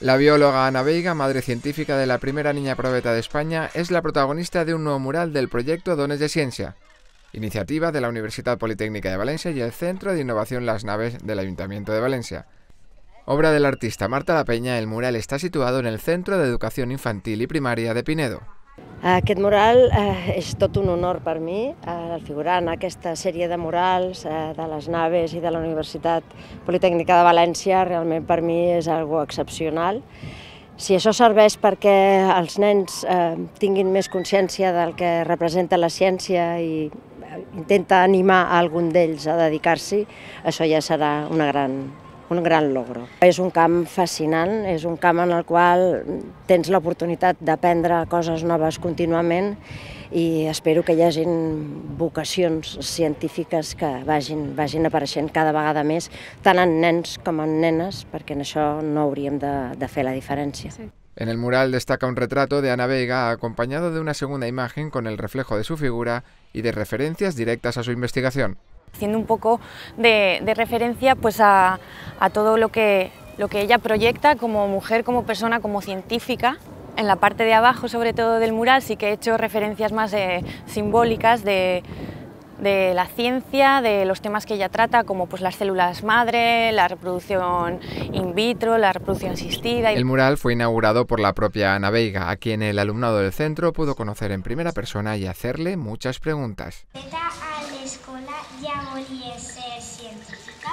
La bióloga Ana Veiga, madre científica de la primera niña probeta de España, es la protagonista de un nuevo mural del proyecto Dones de Ciencia, iniciativa de la Universidad Politécnica de Valencia y el Centro de Innovación Las Naves del Ayuntamiento de Valencia. Obra del artista Marta La Peña, el mural está situado en el Centro de Educación Infantil y Primaria de Pinedo. Aquest mural eh, és tot un honor per mi, eh, figurar en aquesta sèrie de murals eh, de les naves i de la Universitat Politècnica de València, realment per mi és algo excepcional. Si això serveix perquè els nens eh, tinguin més consciència del que representa la ciència i eh, intenta animar a algun d'ells a dedicar-s'hi, això ja serà una gran, un gran logro. És un camp fascinant, és un camp en el qual tens l'oportunitat d'aprendre coses noves contínuament i espero que hi hagin vocacions científiques que vagin, vagin apareixent cada vegada més, tant en nens com en nenes, perquè en això no hauríem de, de fer la diferència. Sí. En el mural destaca un retrato de Ana Veiga acompañado de una segunda imagen con el reflejo de su figura y de referencias directas a su investigación. Haciendo un poco de, de referencia pues a, a todo lo que, lo que ella proyecta como mujer, como persona, como científica. En la parte de abajo, sobre todo del mural, sí que he hecho referencias más eh, simbólicas de, de la ciencia, de los temas que ella trata, como pues las células madre, la reproducción in vitro, la reproducción asistida. El mural fue inaugurado por la propia Ana Veiga, a quien el alumnado del centro pudo conocer en primera persona y hacerle muchas preguntas. Ja volia ser científica?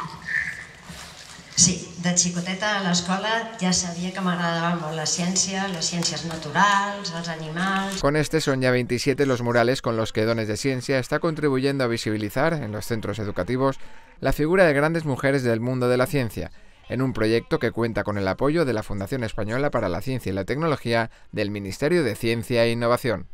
Sí, de xicoteta a l'escola ja sabia que m'agradava molt la ciència, les ciències naturals, els animals... Con este son ya 27 los murales con los que Dones de Ciencia está contribuyendo a visibilizar en los centros educativos la figura de grandes mujeres del mundo de la ciencia, en un proyecto que cuenta con el apoyo de la Fundación Española para la Ciencia y la Tecnología del Ministerio de Ciencia e Innovación.